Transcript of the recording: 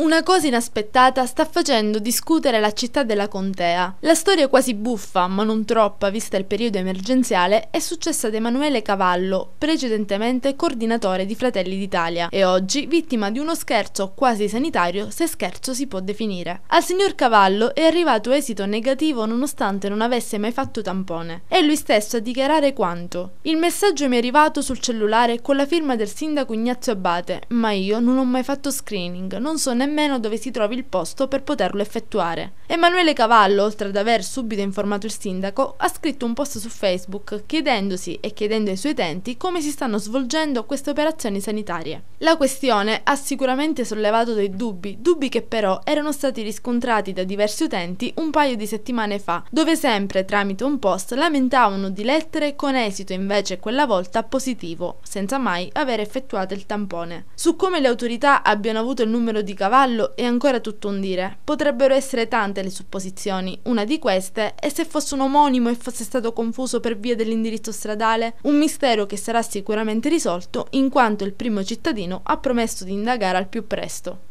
Una cosa inaspettata sta facendo discutere la città della contea. La storia quasi buffa, ma non troppa vista il periodo emergenziale, è successa ad Emanuele Cavallo, precedentemente coordinatore di Fratelli d'Italia, e oggi vittima di uno scherzo quasi sanitario, se scherzo si può definire. Al signor Cavallo è arrivato esito negativo nonostante non avesse mai fatto tampone. È lui stesso a dichiarare quanto. Il messaggio mi è arrivato sul cellulare con la firma del sindaco Ignazio Abate, ma io non ho mai fatto screening, non so nemmeno nemmeno dove si trovi il posto per poterlo effettuare. Emanuele Cavallo, oltre ad aver subito informato il sindaco, ha scritto un post su Facebook chiedendosi e chiedendo ai suoi utenti come si stanno svolgendo queste operazioni sanitarie. La questione ha sicuramente sollevato dei dubbi, dubbi che però erano stati riscontrati da diversi utenti un paio di settimane fa, dove sempre tramite un post lamentavano di lettere con esito invece quella volta positivo, senza mai aver effettuato il tampone. Su come le autorità abbiano avuto il numero di cavallo cavallo è ancora tutto un dire. Potrebbero essere tante le supposizioni. Una di queste è se fosse un omonimo e fosse stato confuso per via dell'indirizzo stradale, un mistero che sarà sicuramente risolto in quanto il primo cittadino ha promesso di indagare al più presto.